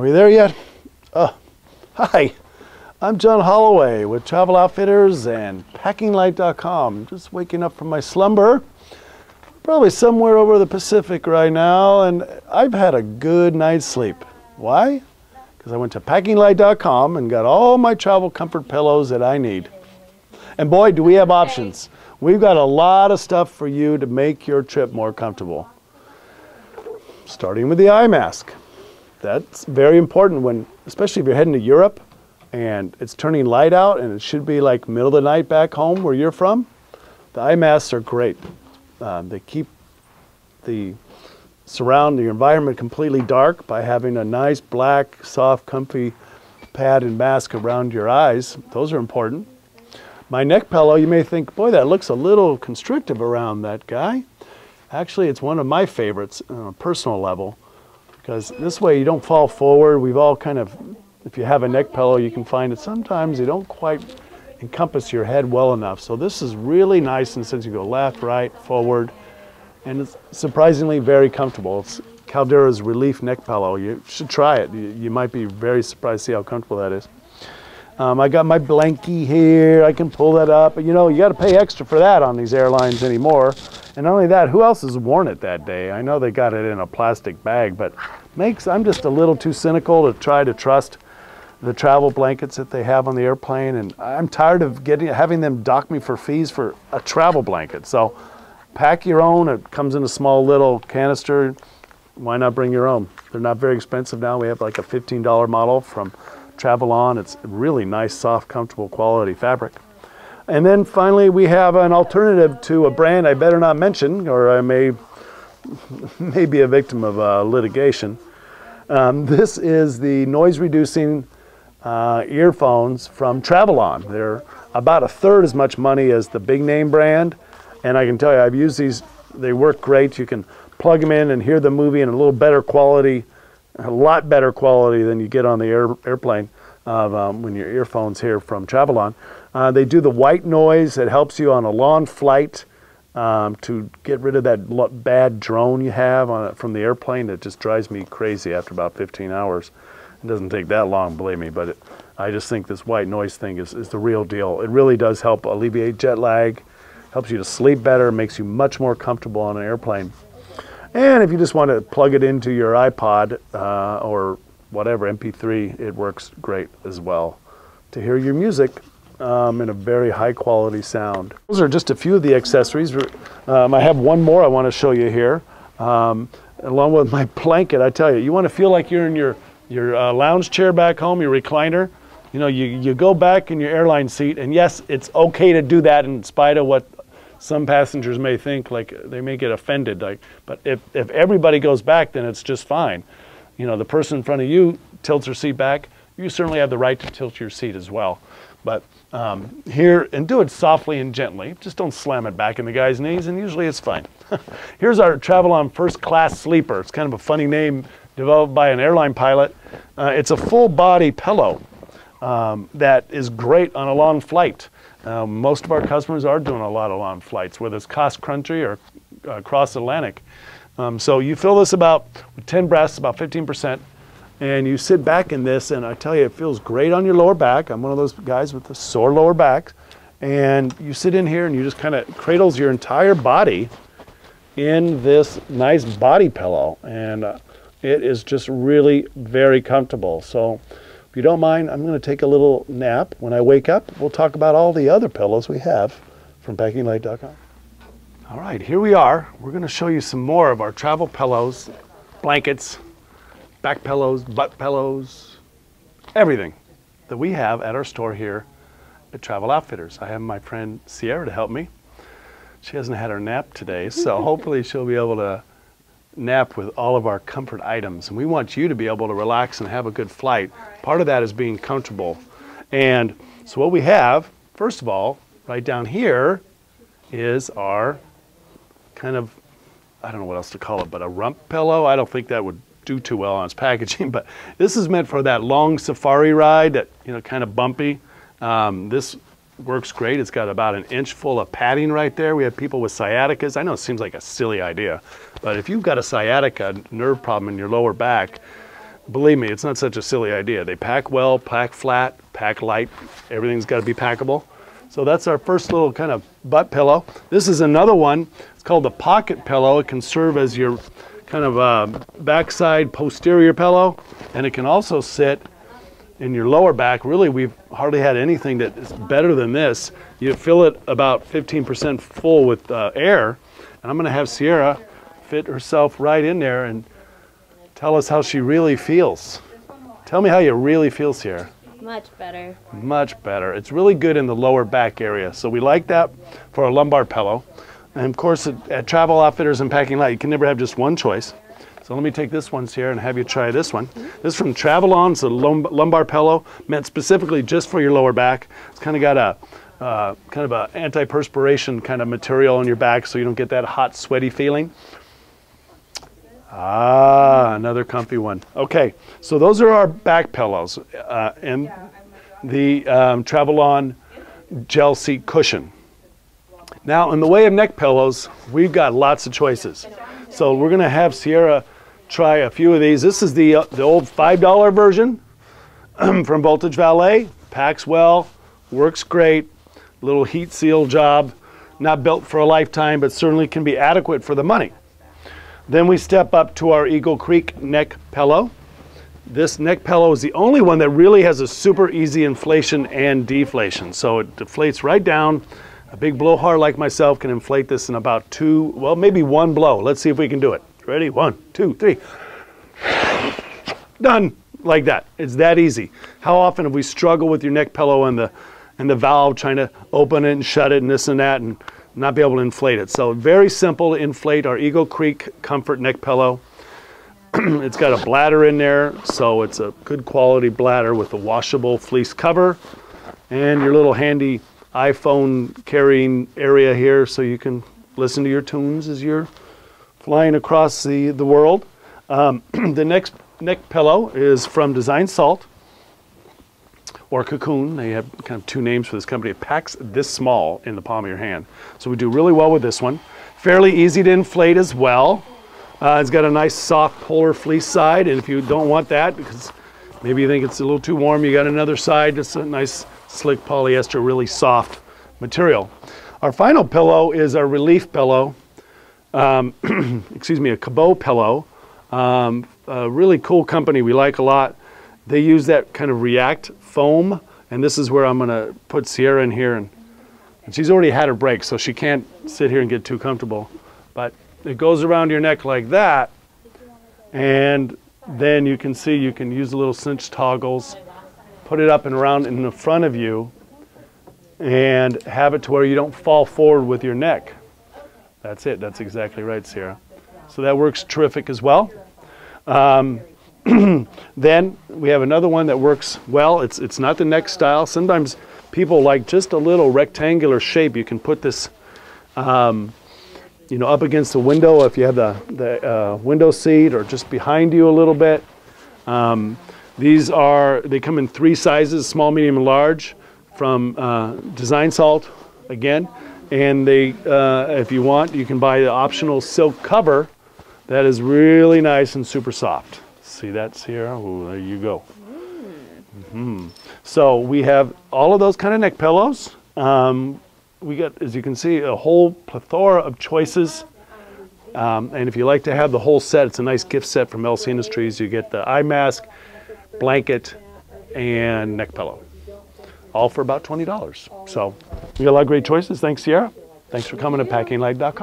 Are we there yet? Oh, hi. I'm Jon Holloway with Travel Outfitters and PackingLight.com. Just waking up from my slumber. Probably somewhere over the Pacific right now, and I've had a good night's sleep. Why? Because I went to PackingLight.com and got all my travel comfort pillows that I need. And boy, do we have options. We've got a lot of stuff for you to make your trip more comfortable. Starting with the eye mask. That's very important when, especially if you're heading to Europe and it's turning light out and it should be like middle of the night back home where you're from. The eye masks are great. Uh, they keep the surrounding environment completely dark by having a nice black, soft, comfy pad and mask around your eyes. Those are important. My neck pillow, you may think, boy, that looks a little constrictive around that guy. Actually, it's one of my favorites on a personal level because this way you don't fall forward. We've all kind of, if you have a neck pillow, you can find that sometimes they don't quite encompass your head well enough. So this is really nice and since you go left, right, forward, and it's surprisingly very comfortable. It's Caldera's Relief Neck Pillow. You should try it. You, you might be very surprised to see how comfortable that is. Um, I got my blankie here. I can pull that up. But you know, you got to pay extra for that on these airlines anymore. And not only that, who else has worn it that day? I know they got it in a plastic bag, but makes I'm just a little too cynical to try to trust the travel blankets that they have on the airplane. And I'm tired of getting having them dock me for fees for a travel blanket. So pack your own. It comes in a small little canister. Why not bring your own? They're not very expensive now. We have like a $15 model from Travelon. It's really nice, soft, comfortable quality fabric. And then finally, we have an alternative to a brand I better not mention, or I may, may be a victim of uh, litigation. Um, this is the noise reducing uh, earphones from Travelon. They're about a third as much money as the big name brand. And I can tell you, I've used these, they work great. You can plug them in and hear the movie in a little better quality a lot better quality than you get on the air, airplane um, when your earphones here from Travelon. Uh, they do the white noise. that helps you on a long flight um, to get rid of that bad drone you have on from the airplane. that just drives me crazy after about 15 hours. It doesn't take that long, believe me, but it, I just think this white noise thing is, is the real deal. It really does help alleviate jet lag, helps you to sleep better, makes you much more comfortable on an airplane. And if you just want to plug it into your iPod uh, or whatever, MP3, it works great as well to hear your music um, in a very high quality sound. Those are just a few of the accessories. Um, I have one more I want to show you here. Um, along with my blanket, I tell you, you want to feel like you're in your, your uh, lounge chair back home, your recliner. You know, you, you go back in your airline seat, and yes, it's okay to do that in spite of what some passengers may think like they may get offended like but if, if everybody goes back then it's just fine you know the person in front of you tilts their seat back you certainly have the right to tilt your seat as well but um, here and do it softly and gently. Just don't slam it back in the guy's knees and usually it's fine. Here's our Travelon first class sleeper. It's kind of a funny name developed by an airline pilot. Uh, it's a full body pillow um, that is great on a long flight. Um, most of our customers are doing a lot of long flights, whether it's cross country or uh, cross Atlantic. Um, so you fill this about with 10 breaths, about 15%, and you sit back in this, and I tell you, it feels great on your lower back. I'm one of those guys with a sore lower back. And you sit in here and you just kind of cradles your entire body in this nice body pillow. And uh, it is just really very comfortable. So if you don't mind, I'm going to take a little nap. When I wake up, we'll talk about all the other pillows we have from PackingLight.com. All right, here we are. We're going to show you some more of our travel pillows, blankets, back pillows, butt pillows, everything that we have at our store here at Travel Outfitters. I have my friend Sierra to help me. She hasn't had her nap today, so hopefully she'll be able to nap with all of our comfort items. And we want you to be able to relax and have a good flight. Part of that is being comfortable. And so what we have, first of all, right down here is our kind of, I don't know what else to call it, but a rump pillow. I don't think that would do too well on its packaging, but this is meant for that long safari ride that, you know, kind of bumpy. Um, this works great. It's got about an inch full of padding right there. We have people with sciaticas. I know it seems like a silly idea, but if you've got a sciatica nerve problem in your lower back, believe me, it's not such a silly idea. They pack well, pack flat, pack light. Everything's got to be packable. So that's our first little kind of butt pillow. This is another one. It's called the pocket pillow. It can serve as your kind of uh, backside posterior pillow, and it can also sit in your lower back. Really, we've hardly had anything that is better than this. You fill it about 15% full with uh, air, and I'm going to have Sierra fit herself right in there and tell us how she really feels. Tell me how you really feel, Sierra. Much better. Much better. It's really good in the lower back area. So we like that for a lumbar pillow. And of course, at, at Travel Outfitters and Packing Light, you can never have just one choice. So let me take this one here and have you try this one. This is from Travelon. It's a lumbar pillow meant specifically just for your lower back. It's kind of got a uh, kind of a anti-perspiration kind of material on your back so you don't get that hot, sweaty feeling. Ah, another comfy one. Okay, so those are our back pillows uh, and the um, Travelon gel seat cushion. Now, in the way of neck pillows, we've got lots of choices. So we're going to have Sierra try a few of these. This is the, uh, the old $5 version from Voltage Valet. Packs well, works great, little heat seal job. Not built for a lifetime, but certainly can be adequate for the money. Then we step up to our Eagle Creek neck pillow. This neck pillow is the only one that really has a super easy inflation and deflation. So it deflates right down. A big blowhard like myself can inflate this in about two, well, maybe one blow. Let's see if we can do it. Ready? One, two, three. Done. Like that. It's that easy. How often have we struggled with your neck pillow and the and the valve trying to open it and shut it and this and that and not be able to inflate it. So very simple to inflate our Eagle Creek Comfort Neck Pillow. it's got a bladder in there, so it's a good quality bladder with a washable fleece cover and your little handy iPhone carrying area here so you can listen to your tunes as you're flying across the, the world. Um, the next neck pillow is from Design Salt or Cocoon. They have kind of two names for this company. It packs this small in the palm of your hand. So we do really well with this one. Fairly easy to inflate as well. Uh, it's got a nice soft polar fleece side, and if you don't want that, because maybe you think it's a little too warm, you got another side. It's a nice slick polyester, really soft material. Our final pillow is our relief pillow. Um, excuse me, a Cabeau pillow. Um, a really cool company we like a lot. They use that kind of react foam, and this is where I'm gonna put Sierra in here, and, and she's already had her break, so she can't sit here and get too comfortable. But it goes around your neck like that, and then you can see you can use the little cinch toggles, put it up and around in the front of you, and have it to where you don't fall forward with your neck. That's it. That's exactly right, Sarah. So that works terrific as well. Um, then we have another one that works well. It's, it's not the neck style. Sometimes people like just a little rectangular shape. You can put this, um, you know, up against the window if you have the, the uh, window seat or just behind you a little bit. Um, these are, they come in three sizes, small, medium, and large from uh, Design Salt again. And they, uh, if you want, you can buy the optional silk cover that is really nice and super soft. See that, Sierra? Oh, there you go. Mm -hmm. So we have all of those kind of neck pillows. Um, we got, as you can see, a whole plethora of choices. Um, and if you like to have the whole set, it's a nice gift set from LC Industries. You get the eye mask, blanket, and neck pillow, all for about $20. So we got a lot of great choices. Thanks, Sierra. Thanks for coming to packinglight.com.